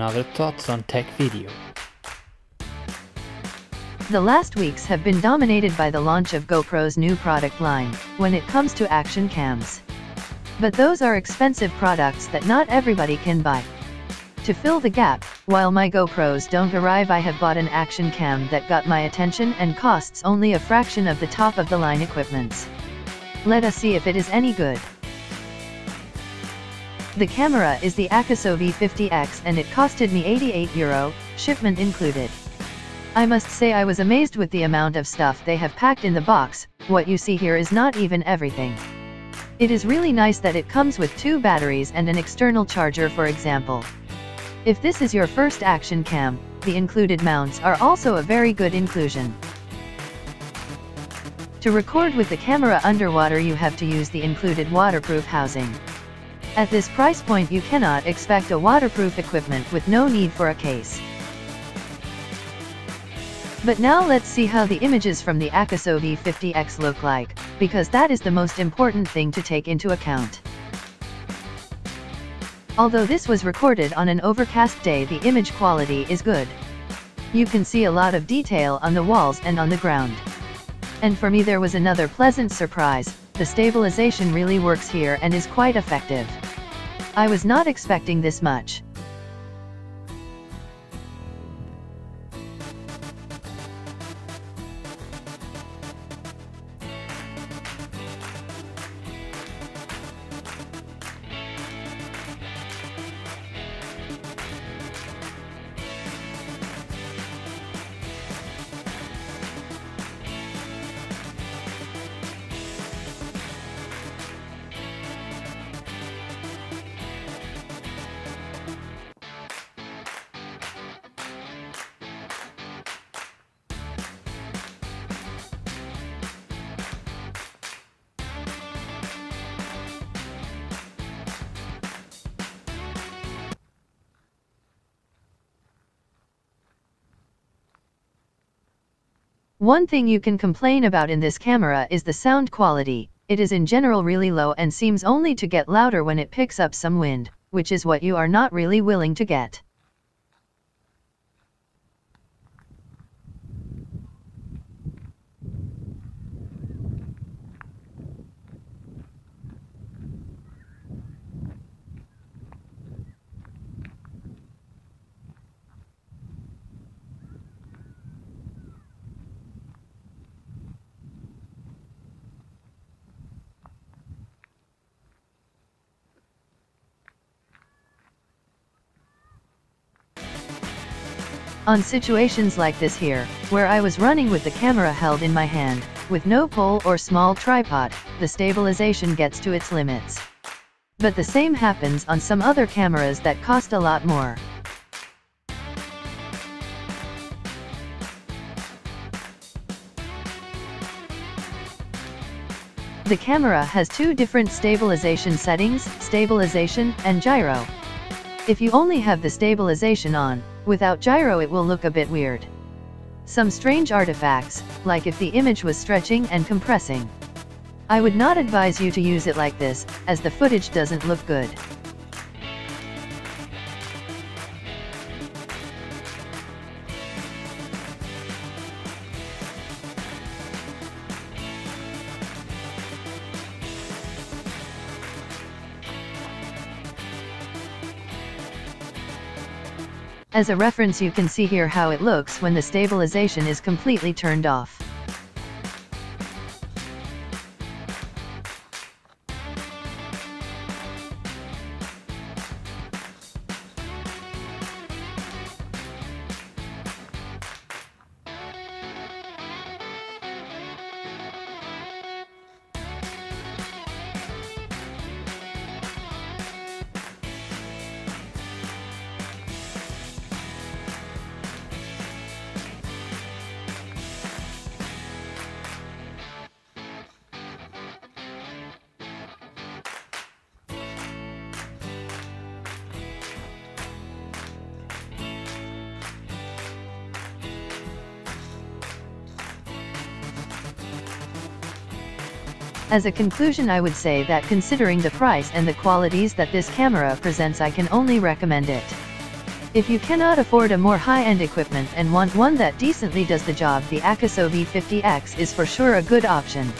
other thoughts on tech video. The last weeks have been dominated by the launch of GoPro's new product line, when it comes to action cams. But those are expensive products that not everybody can buy. To fill the gap, while my GoPros don't arrive I have bought an action cam that got my attention and costs only a fraction of the top of the line equipments. Let us see if it is any good. The camera is the Akaso V50X and it costed me 88 euro, shipment included. I must say I was amazed with the amount of stuff they have packed in the box, what you see here is not even everything. It is really nice that it comes with two batteries and an external charger for example. If this is your first action cam, the included mounts are also a very good inclusion. To record with the camera underwater you have to use the included waterproof housing. At this price point you cannot expect a waterproof equipment with no need for a case. But now let's see how the images from the Akaso V50X look like, because that is the most important thing to take into account. Although this was recorded on an overcast day the image quality is good. You can see a lot of detail on the walls and on the ground. And for me there was another pleasant surprise, the stabilization really works here and is quite effective. I was not expecting this much. One thing you can complain about in this camera is the sound quality, it is in general really low and seems only to get louder when it picks up some wind, which is what you are not really willing to get. On situations like this here, where I was running with the camera held in my hand, with no pole or small tripod, the stabilization gets to its limits. But the same happens on some other cameras that cost a lot more. The camera has two different stabilization settings, stabilization and gyro. If you only have the stabilization on, Without gyro it will look a bit weird. Some strange artifacts, like if the image was stretching and compressing. I would not advise you to use it like this, as the footage doesn't look good. As a reference you can see here how it looks when the stabilization is completely turned off. As a conclusion I would say that considering the price and the qualities that this camera presents I can only recommend it. If you cannot afford a more high-end equipment and want one that decently does the job the Akaso V50X is for sure a good option.